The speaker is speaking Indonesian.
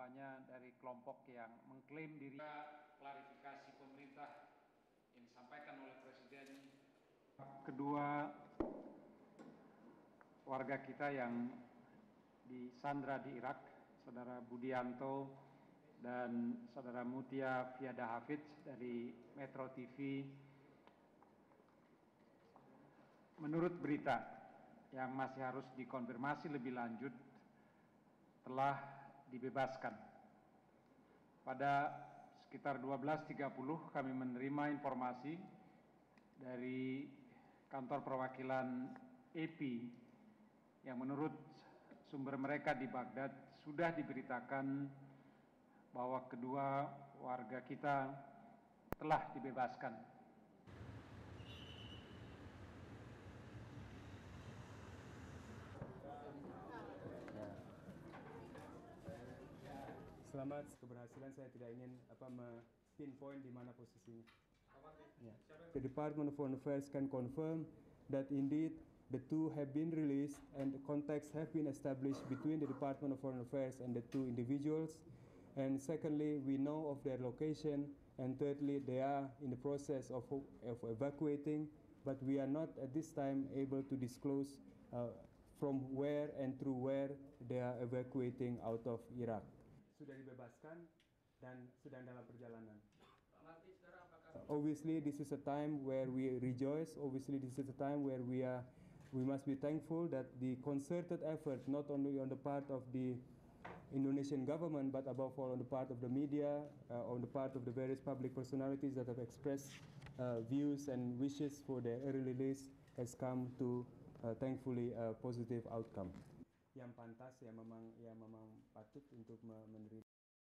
kampanye dari kelompok yang mengklaim diri. Klarifikasi pemerintah yang disampaikan oleh presiden. Kedua warga kita yang disandra di irak saudara budianto dan saudara mutia fiada hafidz dari metro tv menurut berita yang masih harus dikonfirmasi lebih lanjut telah dibebaskan. Pada sekitar dua belas tiga puluh kami menerima informasi dari kantor perwakilan epi yang menurut sumber mereka di baghdad sudah diberitakan bahwa kedua warga kita telah dibebaskan Selamat keberhasilan saya tidak ingin apa pinpoint di mana posisinya. Yeah. The Department of Foreign Affairs can confirm that indeed the two have been released and the contacts have been established between the Department of Foreign Affairs and the two individuals. And secondly, we know of their location. And thirdly, they are in the process of, of evacuating, but we are not at this time able to disclose uh, from where and through where they are evacuating out of Iraq. Sudah dibebaskan dan sedang dalam perjalanan. Obviously, this is a time where we rejoice. Obviously, this is a time where we are, we must be thankful that the concerted effort, not only on the part of the Indonesian government, but above all on the part of the media, uh, on the part of the various public personalities that have expressed uh, views and wishes for their early release, has come to uh, thankfully a positive outcome. Yang pantas, yang memang, yang memang patut untuk menerima.